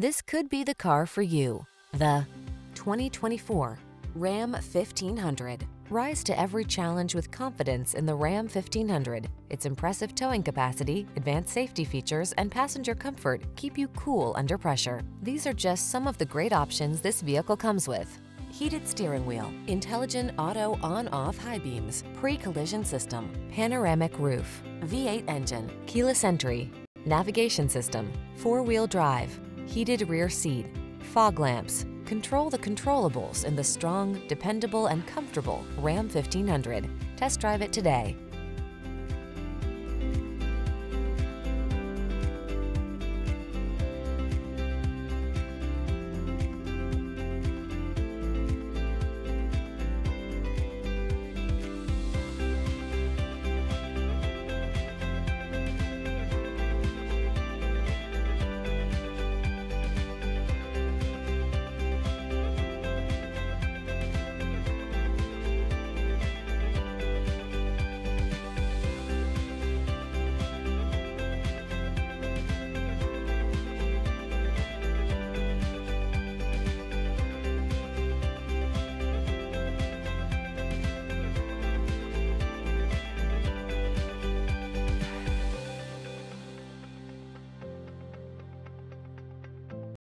This could be the car for you. The 2024 Ram 1500. Rise to every challenge with confidence in the Ram 1500. Its impressive towing capacity, advanced safety features, and passenger comfort keep you cool under pressure. These are just some of the great options this vehicle comes with. Heated steering wheel, intelligent auto on-off high beams, pre-collision system, panoramic roof, V8 engine, keyless entry, navigation system, four-wheel drive, heated rear seat, fog lamps. Control the controllables in the strong, dependable, and comfortable Ram 1500. Test drive it today.